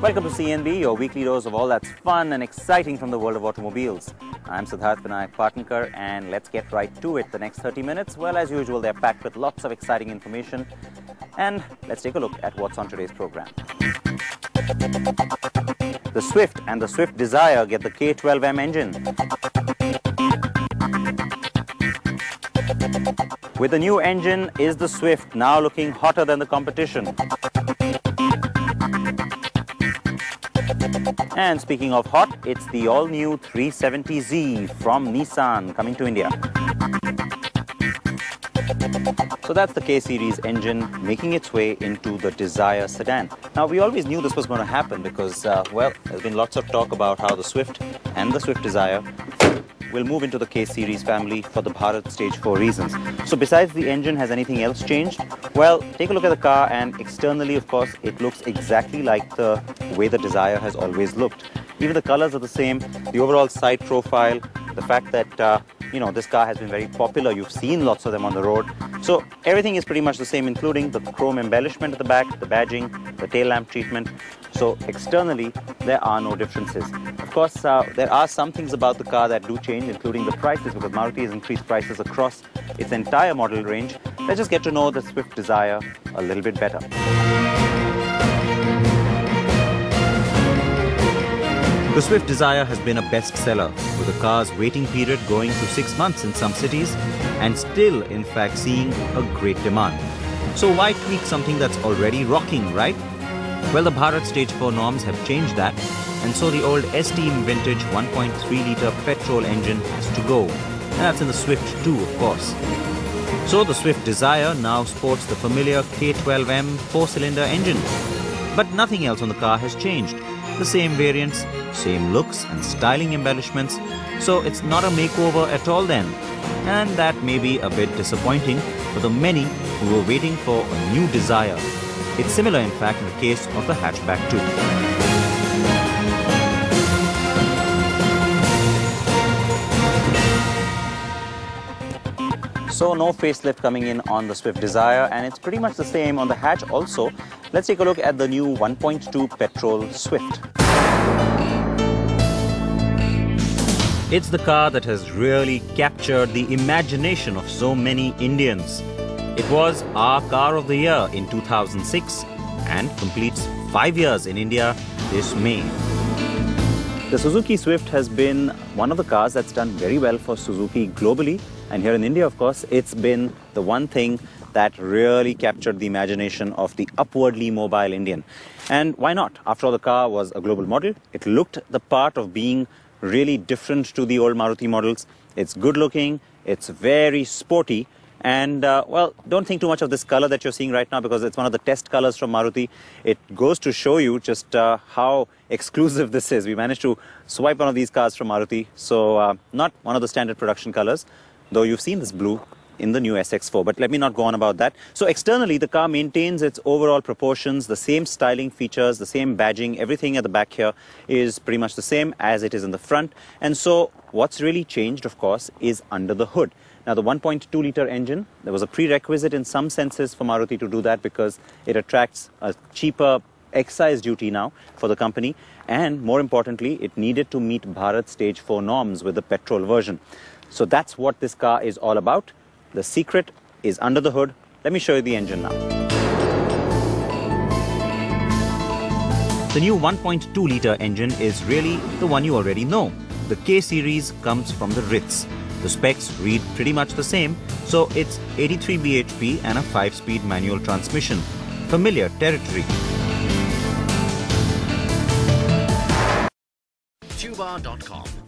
Welcome to CNB, your weekly dose of all that's fun and exciting from the world of automobiles. I'm Siddharth Vinayak Patankar and let's get right to it. The next 30 minutes, well, as usual, they're packed with lots of exciting information. And let's take a look at what's on today's program. The Swift and the Swift Dzire get the K12M engine. With the new engine, is the Swift now looking hotter than the competition? And speaking of hot, it's the all-new 370Z from Nissan coming to India. So that's the K-Series engine making its way into the Dzire sedan. Now, we always knew this was going to happen because, uh, well, there's been lots of talk about how the Swift and the Swift Dzire will move into the K-Series family for the Bharat Stage 4 reasons. So besides the engine, has anything else changed? Well, take a look at the car and externally, of course, it looks exactly like the way the Dzire has always looked. Even the colors are the same, the overall side profile, the fact that, uh, you know, this car has been very popular. You've seen lots of them on the road. So everything is pretty much the same, including the chrome embellishment at the back, the badging, the tail lamp treatment. So externally, there are no differences. Course, uh, there are some things about the car that do change, including the prices, because Maruti has increased prices across its entire model range. Let's just get to know the Swift Dzire a little bit better. The Swift Dzire has been a bestseller, with the car's waiting period going to six months in some cities, and still, in fact, seeing a great demand. So why tweak something that's already rocking, right? Well, the Bharat Stage 4 norms have changed that, and so the old S-Team vintage 1.3-litre petrol engine has to go. And that's in the Swift 2, of course. So the Swift Dzire now sports the familiar K12M four-cylinder engine. But nothing else on the car has changed. The same variants, same looks and styling embellishments, so it's not a makeover at all then. And that may be a bit disappointing for the many who were waiting for a new Dzire. It's similar in fact in the case of the hatchback too. So no facelift coming in on the Swift Dzire and it's pretty much the same on the hatch also. Let's take a look at the new 1.2 petrol Swift. It's the car that has really captured the imagination of so many Indians. It was our car of the year in 2006 and completes five years in India this May. The Suzuki Swift has been one of the cars that's done very well for Suzuki globally. And here in India, of course, it's been the one thing that really captured the imagination of the upwardly mobile Indian. And why not? After all, the car was a global model. It looked the part of being really different to the old Maruti models. It's good looking, it's very sporty, and uh, well, don't think too much of this color that you're seeing right now because it's one of the test colors from Maruti. It goes to show you just uh, how exclusive this is. We managed to swipe one of these cars from Maruti. So uh, not one of the standard production colors, though you've seen this blue in the new SX4. But let me not go on about that. So externally, the car maintains its overall proportions, the same styling features, the same badging, everything at the back here is pretty much the same as it is in the front. And so what's really changed, of course, is under the hood. Now, the 1.2 litre engine, there was a prerequisite in some senses for Maruti to do that because it attracts a cheaper excise duty now for the company. And more importantly, it needed to meet Bharat Stage 4 norms with the petrol version. So that's what this car is all about. The secret is under the hood. Let me show you the engine now. The new 1.2 litre engine is really the one you already know. The K series comes from the Ritz. The specs read pretty much the same, so it's 83 bhp and a 5-speed manual transmission. Familiar territory. Tubar.com